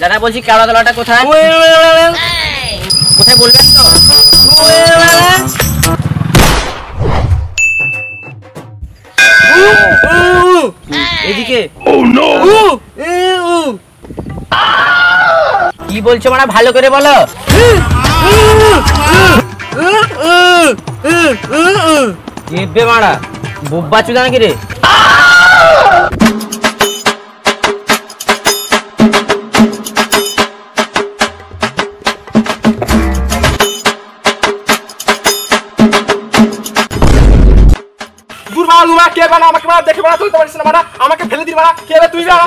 দাদা বলছি, কেওড়া তলাটা কোথায়? কোথায় বলবেন তো? এদিকে। কি বলছো মানে ভালো করে বলো? মারা, বোব্বা চুদা নাকি রে? বাড়া কে তুই বাড়া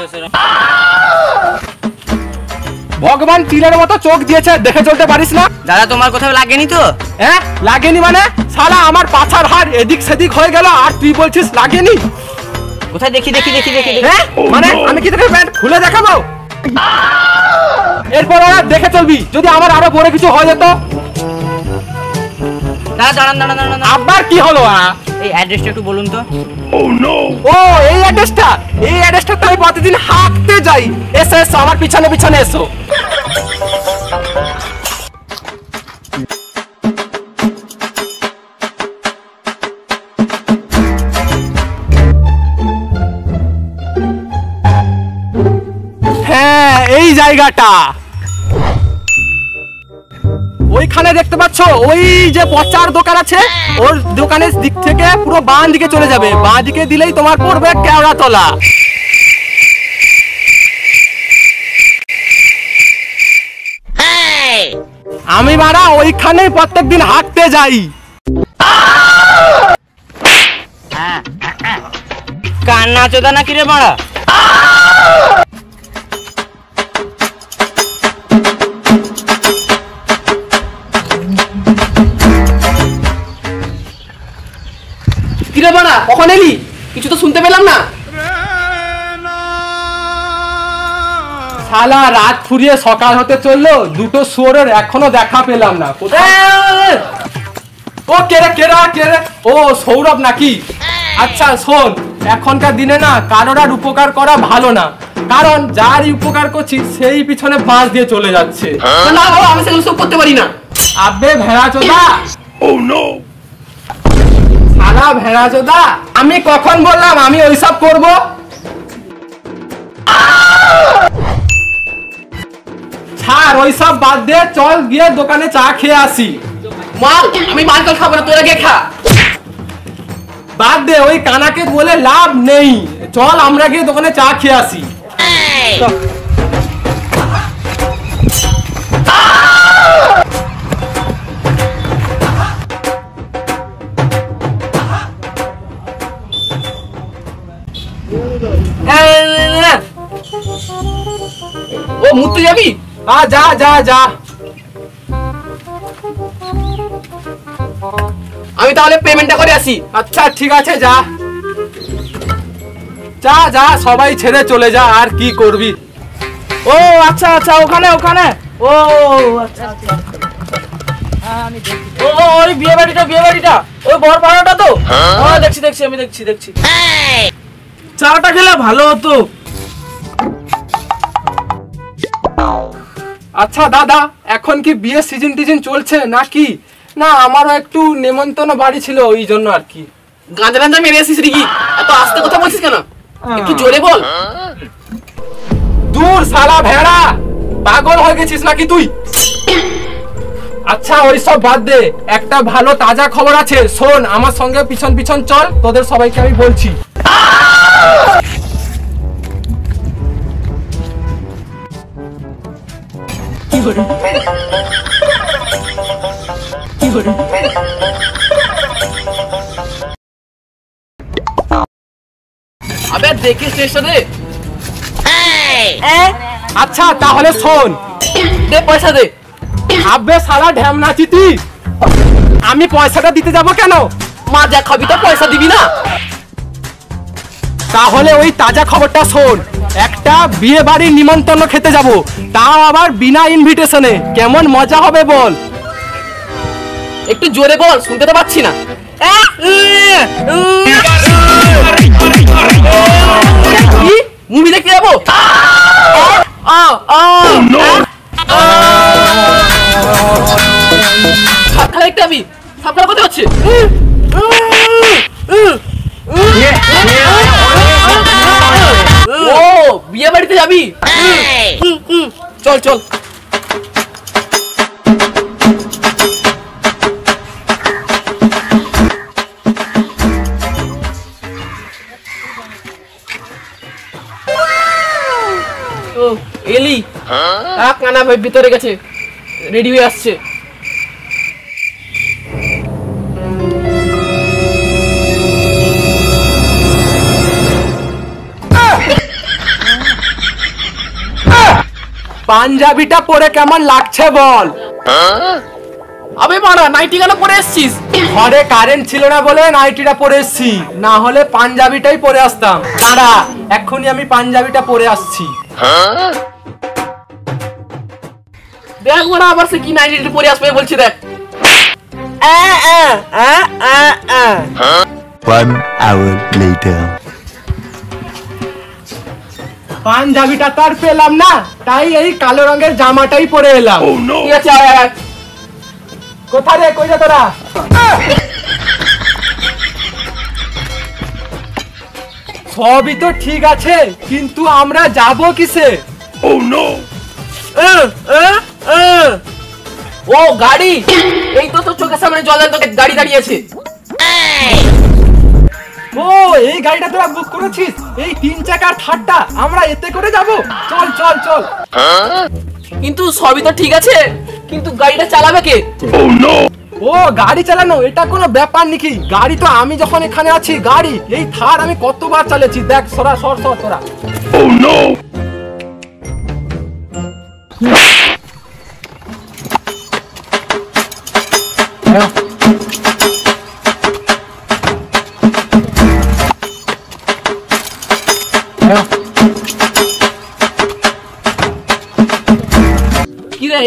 ভগবান তীরের মতো চোখ দিয়েছে দেখে চলতে পারিস না? দাদা তোমার কোথাও লাগেনি তো? হ্যাঁ? লাগেনি মানে? শালা আমার পাছার হাড় এদিক সেদিক হয়ে গেল আর তুই বলছিস লাগেনি? কোথায়? দেখি দেখি দেখি দেখি। হ্যাঁ? মানে আমি কি তোকে প্যান্ট খুলে দেখাবো? এরপর আর দেখে চলবি যদি আমার আরও বড় কিছু হয়ে যেত। দাঁড়ান দাঁড়ান দাঁড়ান। আবার কি হলো আ? এই অ্যাড্রেসটা একটু বলুন তো। ও এই অ্যাড্রেসটা এই অ্যাড্রেসটা তো আমি প্রতিদিন হাঁটতে যাই। এসো এসো আমার পিছনে পিছনে এসো। হ্যাঁ এই জায়গাটা। ওইখানে দেখতে পাচ্ছ ওই যে পচার দোকান আছে ওর দোকানের দিক থেকে পুরো বাঁ দিকে চলে যাবে। বাঁ দিকে দিলেই তোমার পড়বে কেওড়া তলা আমি মারা ওইখানেই প্রত্যেকদিন হাঁটতে যাই। কান্না চোদা নাকি রে মারা? কখন এলি? কিছু তো শুনতে পেলাম না। শালা রাত ফুরিয়ে সকাল হতে চলল দুটো শুয়োরের এখনও দেখা পেলাম না। ও কেরে কেরা কেরে? ও সৌরভ নাকি? আচ্ছা শোন এখনকার দিনে না কারোর আর উপকার করা ভালো না। কারণ যারই উপকার করছি সেই পিছনে বাঁশ দিয়ে চলে যাচ্ছে। না বাবা আমি সেগুলো সব করতে পারি না। আবে ভেড়া চোদা! সাদা ভেড়া চোদা আমি কখন বললাম আমি ওইসব করব? ছাড় ওইসব বাদ দে চল গিয়ে দোকানে চা খেয়ে আসি। মাল আমি মাল তো খাব না তোরা গিয়ে খা। বাদ দে ওই কানাকে বলে লাভ নেই। চল আমরা গিয়ে দোকানে চা খেয়ে আসি। আ যা যা যা। আমি তাহলে পেমেন্টটা করে আসি। আচ্ছা ঠিক আছে যা। যা যা সবাই ছেড়ে চলে যা আর কি করবি? ও আচ্ছা আচ্ছা ওখানে ওখানে। ও আচ্ছা আচ্ছা। ও ওই বিয়ে বাড়িটা বিয়ে বাড়িটা। ওই বর পাড়াটা তো? ও দেখছি দেখছি আমি দেখছি দেখছি। চাটা খেলে ভালো হতো। আচ্ছা দাদা এখন কি বিয়ের সিজন টিজন চলছে নাকি? না আমারও একটু নেমন্তন্ন বাড়ি ছিল ওই জন্য আর কি। গাঁজা গাঁজা মেরে আসিস রিকি এত আস্তে কথা বলছিস কেন? একটু জোরে বল। দূর শালা ভেড়া! পাগল হয়ে গেছিস নাকি তুই? আচ্ছা ওই সব বাদ দে। একটা ভালো তাজা খবর আছে। শোন আমার সঙ্গে পিছন পিছন চল তোদের সবাইকে আমি বলছি। আবে দেখে স্টেশনে। আচ্ছা তাহলে শোন। দে পয়সা দে। আবে শালা ঢ্যাম নাচিতি আমি পয়সাটা দিতে যাব কেন? মা যা খাবি তো পয়সা দিবি না। তাহলে ওই তাজা খবরটা শোন। একটা বিয়ে বাড়ির নিমন্ত্রণ খেতে যাব। তাও আবার বিনা ইনভিটেশনে কেমন মজা হবে বল। একটু জোরে বল শুনতে তো পাচ্ছি না। মুভি দেখতে যাব? আ, আ, সাপ খেলা দেখতে যাবি সাপ খেলা কোথায় হচ্ছে? বাড়িতে যাবি? চল চল। ও এলি। এক কানা ভাই ভিতরে গেছে। রেডি হয়ে আসছে। পাঞ্জাবিটা পরে কেমন লাগছে বল? আবে মারা নাইটি কেন পরে এসছিস? ঘরে কারেন্ট ছিল না বলে নাইটিটা পরে এসছি। না হলে পাঞ্জাবিটাই পরে আসতাম। দাঁড়া এক্ষুনি আমি পাঞ্জাবিটা পরে আসছি। দেখ মারা আবার সে কি নাইটি পরে আসবে বলছি দেখ। One hour later. পাঞ্জাবিটা তার পেলাম না তাই এই কালো রঙের জামাটাই পরে এলাম। ঠিক আছে আয়। কোথায় রে কই যা তোরা? সবই তো ঠিক আছে কিন্তু আমরা যাব কিসে? আহ, আহ। ও গাড়ি! এই তো তোর চোখের সামনে জল তোকে গাড়ি দাঁড়িয়েছে ও এই গাড়িটা তোরা বুক করেছিস? এই তিন চাকার থারটা আমরা এতে করে যাব। চল চল চল। কিন্তু সবই তো ঠিক আছে। কিন্তু গাড়িটা চালাবে কে? ও গাড়ি চালানো এটা কোনো ব্যাপার নাকি? গাড়ি তো আমি যখন এখানে আছি গাড়ি এই থার আমি কতবার চালিয়েছি। দেখ সরা সর সর সরা। কি রে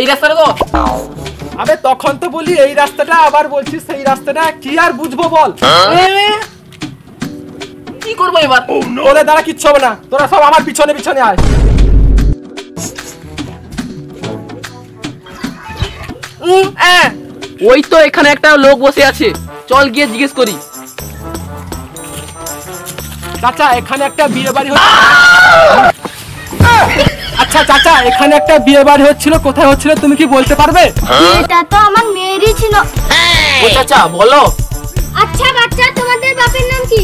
এই রাস্তাটা তো। আবে তখন তো বলি এই রাস্তাটা আবার বলছিস সেই রাস্তাটা কি আর বুঝব বল? কি করব এবার? দ্বারা কিচ্ছু হবে না তোরা সব আমার পিছনে পিছনে আয়। ওই তো এখানে একটা লোক বসে আছে। চল গিয়ে জিজ্ঞেস করি। চাচা এখানে একটা বিয়ে বাড়ি আচ্ছা চাচা এখানে একটা বিয়ে বাড়ি হচ্ছিল কোথায় হচ্ছিল তুমি কি বলতে পারবে? এটা তো আমার মেয়েরই ছিল। ও চাচা বলো। আচ্ছা বাচ্চা তোমাদের বাপের নাম কি?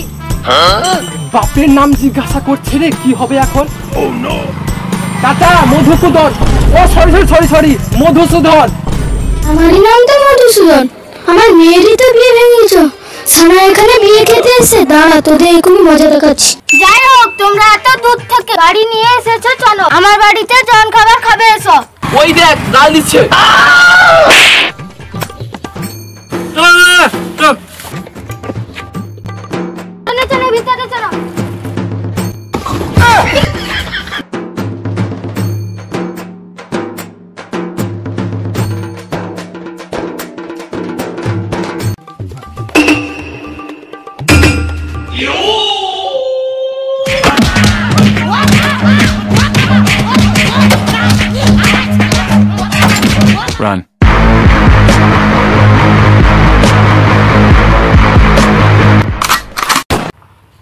বাপের নাম জিজ্ঞাসা করছে রে কি হবে এখন? চাচা মধুসূদন। ও sorry sorry sorry sorry Madhusudan. আমারই নাম তো মধুসূদন। আমার মেয়েরই তো বিয়ে ভেঙেছ। সানা এখানে বিয়ে খেতে এসে দাঁড়া তোদের খুবই মজা দেখাচ্ছি। যাই হোক তোমরা এত দূর থেকে গাড়ি নিয়ে এসেছ চলো। আমার বাড়িতে জন খাবার খাবে এসো। ওই দেখ গাল দিচ্ছে।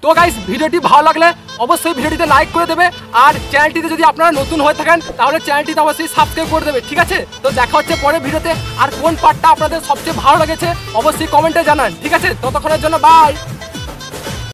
তো গাইস ভিডিওটি ভালো লাগলে অবশ্যই ভিডিওটিতে লাইক করে দেবে। আর চ্যানেলটিতে যদি আপনারা নতুন হয়ে থাকেন, তাহলে চ্যানেলটিতে অবশ্যই সাবস্ক্রাইব করে দেবে, ঠিক আছে? তো দেখা হচ্ছে পরে ভিডিওতে। আর কোন পার্টটা আপনাদের সবচেয়ে ভালো লেগেছে, অবশ্যই কমেন্টে জানান, ঠিক আছে? ততক্ষণের জন্য বাই